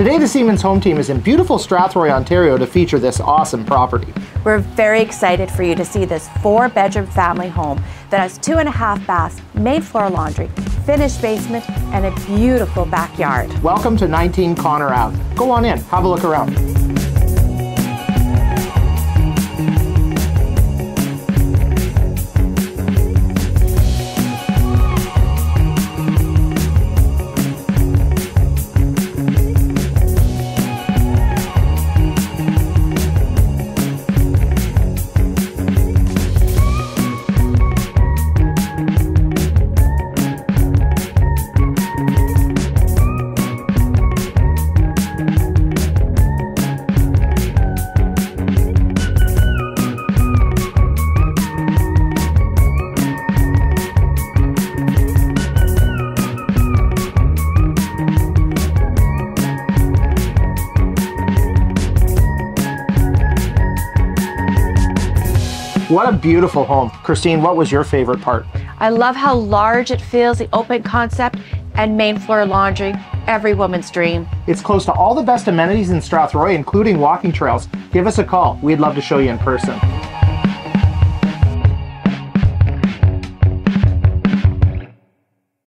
Today, the Siemens Home Team is in beautiful Strathroy, Ontario to feature this awesome property. We're very excited for you to see this four bedroom family home that has two and a half baths, main floor laundry, finished basement, and a beautiful backyard. Welcome to 19 Connor Ave. Go on in, have a look around. What a beautiful home. Christine, what was your favorite part? I love how large it feels, the open concept, and main floor laundry, every woman's dream. It's close to all the best amenities in Strathroy, including walking trails. Give us a call. We'd love to show you in person.